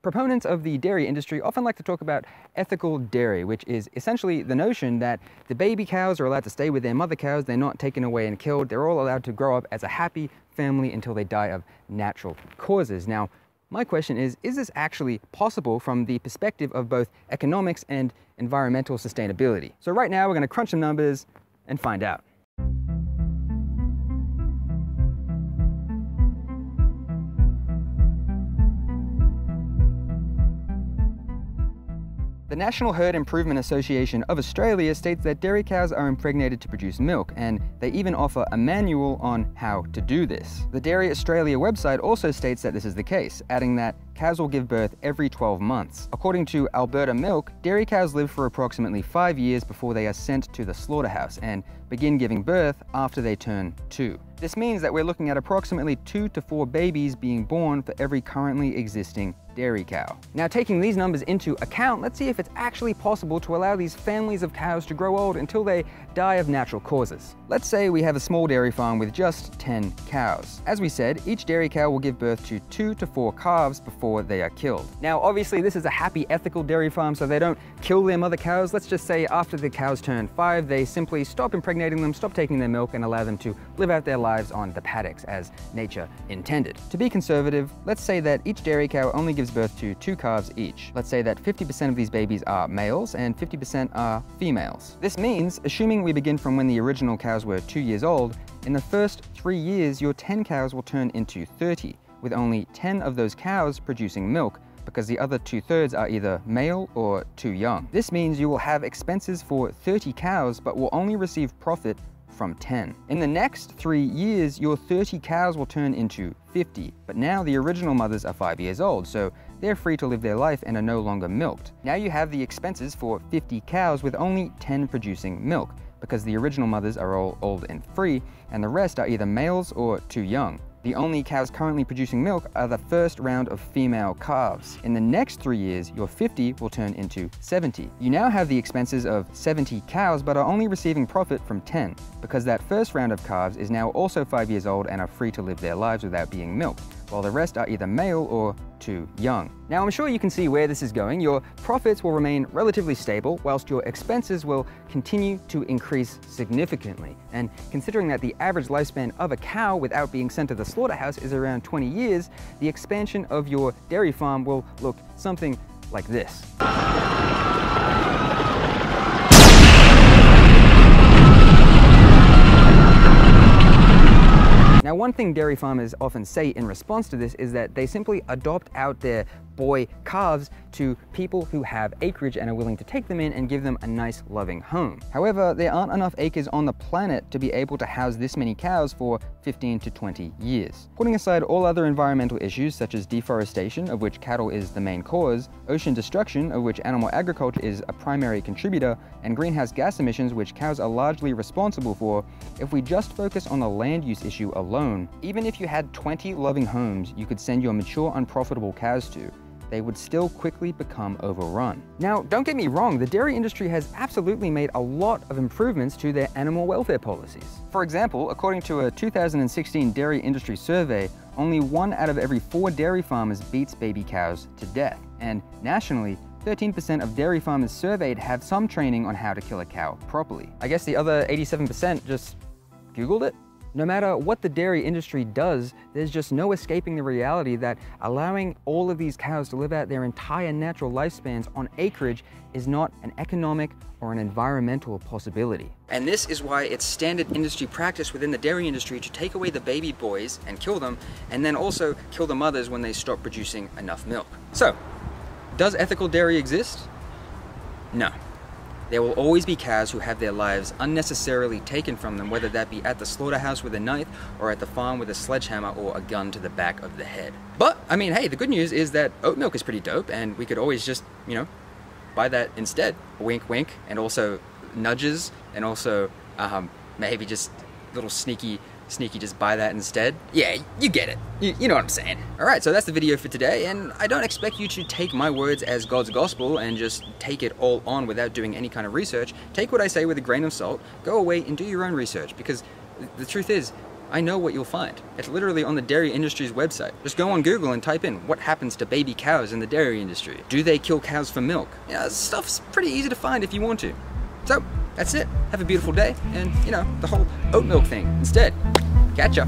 Proponents of the dairy industry often like to talk about ethical dairy, which is essentially the notion that the baby cows are allowed to stay with their mother cows, they're not taken away and killed, they're all allowed to grow up as a happy family until they die of natural causes. Now, my question is, is this actually possible from the perspective of both economics and environmental sustainability? So right now we're gonna crunch some numbers and find out. The National Herd Improvement Association of Australia states that dairy cows are impregnated to produce milk, and they even offer a manual on how to do this. The Dairy Australia website also states that this is the case, adding that cows will give birth every 12 months. According to Alberta Milk, dairy cows live for approximately five years before they are sent to the slaughterhouse and begin giving birth after they turn two. This means that we're looking at approximately two to four babies being born for every currently existing dairy cow. Now taking these numbers into account, let's see if it's actually possible to allow these families of cows to grow old until they die of natural causes. Let's say we have a small dairy farm with just 10 cows. As we said, each dairy cow will give birth to two to four calves before they are killed. Now obviously this is a happy ethical dairy farm so they don't kill their mother cows. Let's just say after the cows turn five, they simply stop impregnating them, stop taking their milk and allow them to live out their lives on the paddocks as nature intended. To be conservative, let's say that each dairy cow only gives gives birth to two calves each. Let's say that 50% of these babies are males and 50% are females. This means, assuming we begin from when the original cows were two years old, in the first three years, your 10 cows will turn into 30, with only 10 of those cows producing milk, because the other two thirds are either male or too young. This means you will have expenses for 30 cows, but will only receive profit from 10. In the next three years, your 30 cows will turn into 50, but now the original mothers are five years old, so they're free to live their life and are no longer milked. Now you have the expenses for 50 cows with only 10 producing milk, because the original mothers are all old and free, and the rest are either males or too young. The only cows currently producing milk are the first round of female calves. In the next three years, your 50 will turn into 70. You now have the expenses of 70 cows, but are only receiving profit from 10, because that first round of calves is now also five years old and are free to live their lives without being milked while the rest are either male or too young. Now I'm sure you can see where this is going. Your profits will remain relatively stable whilst your expenses will continue to increase significantly. And considering that the average lifespan of a cow without being sent to the slaughterhouse is around 20 years, the expansion of your dairy farm will look something like this. Now, one thing dairy farmers often say in response to this is that they simply adopt out their boy calves to people who have acreage and are willing to take them in and give them a nice loving home. However, there aren't enough acres on the planet to be able to house this many cows for 15 to 20 years. Putting aside all other environmental issues such as deforestation, of which cattle is the main cause, ocean destruction, of which animal agriculture is a primary contributor, and greenhouse gas emissions, which cows are largely responsible for, if we just focus on the land use issue alone, even if you had 20 loving homes you could send your mature unprofitable cows to, they would still quickly become overrun. Now, don't get me wrong, the dairy industry has absolutely made a lot of improvements to their animal welfare policies. For example, according to a 2016 dairy industry survey, only one out of every four dairy farmers beats baby cows to death. And nationally, 13% of dairy farmers surveyed have some training on how to kill a cow properly. I guess the other 87% just Googled it? No matter what the dairy industry does, there's just no escaping the reality that allowing all of these cows to live out their entire natural lifespans on acreage is not an economic or an environmental possibility. And this is why it's standard industry practice within the dairy industry to take away the baby boys and kill them, and then also kill the mothers when they stop producing enough milk. So, does ethical dairy exist? No. There will always be cows who have their lives unnecessarily taken from them, whether that be at the slaughterhouse with a knife or at the farm with a sledgehammer or a gun to the back of the head. But, I mean, hey, the good news is that oat milk is pretty dope and we could always just, you know, buy that instead. Wink, wink, and also nudges and also um, maybe just little sneaky sneaky just buy that instead. Yeah, you get it. You, you, know what I'm saying. All right, so that's the video for today, and I don't expect you to take my words as God's gospel and just take it all on without doing any kind of research. Take what I say with a grain of salt, go away and do your own research, because the truth is, I know what you'll find. It's literally on the dairy industry's website. Just go on Google and type in, what happens to baby cows in the dairy industry? Do they kill cows for milk? Yeah, stuff's pretty easy to find if you want to. So, that's it. Have a beautiful day and, you know, the whole oat milk thing instead. Catch ya.